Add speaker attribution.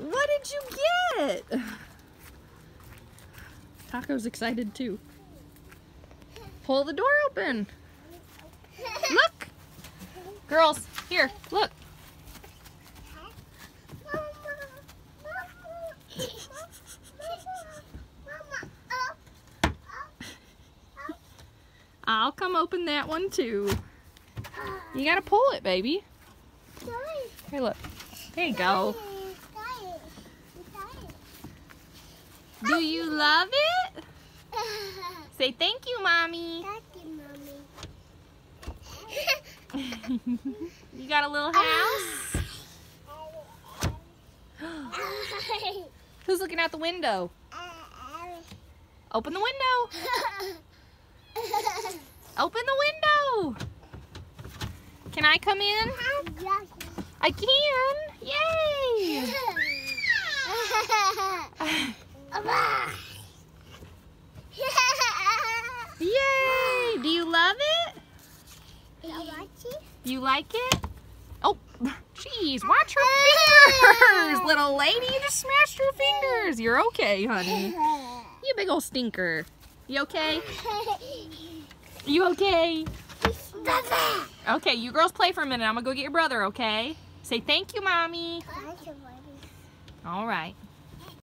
Speaker 1: What did you get? Taco's excited too. Pull the door open. Look. Girls, here, look. I'll come open that one too. You gotta pull it, baby. Here, look. There you go. Do you love it? Say thank you, Mommy. Thank you, Mommy. you got a little ah. house? Who's looking out the window? Open the window. Open the window. Can I come in? I can. Yay. Yay. Do you love it? Do you like it? Oh, jeez, watch your fingers, little lady. You just smashed your fingers. You're okay, honey. You big old stinker. You okay? You okay? Okay, you girls play for a minute. I'm gonna go get your brother, okay? Say thank you, Mommy. All right.